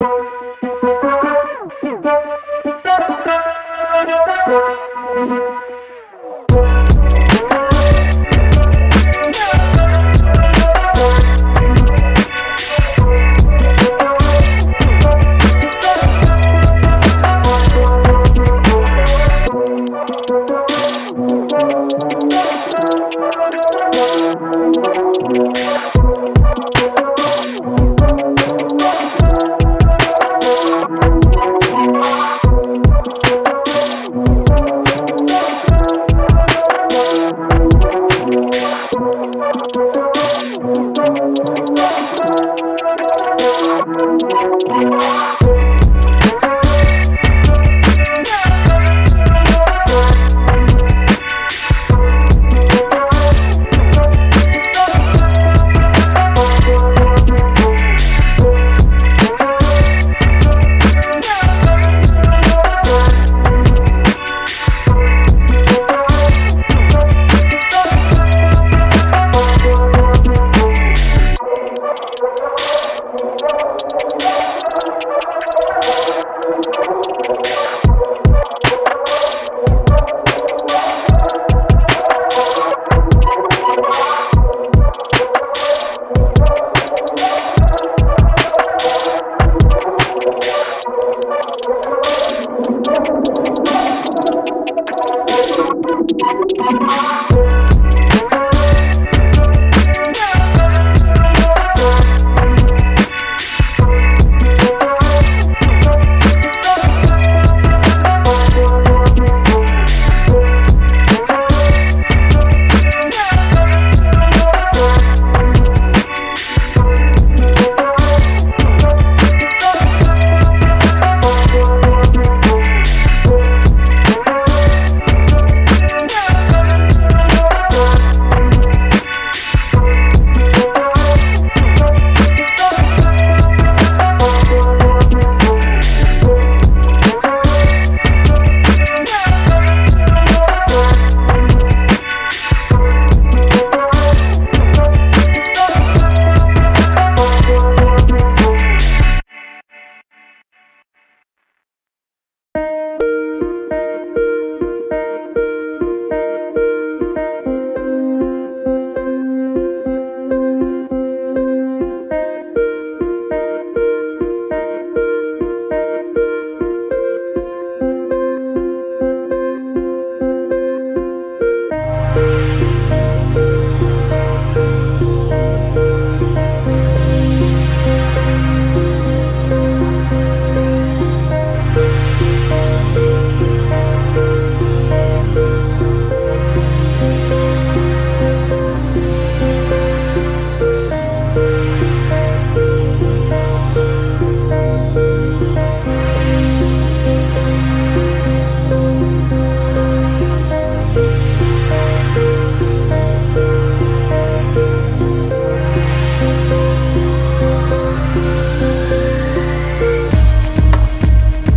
Thank you. Come on.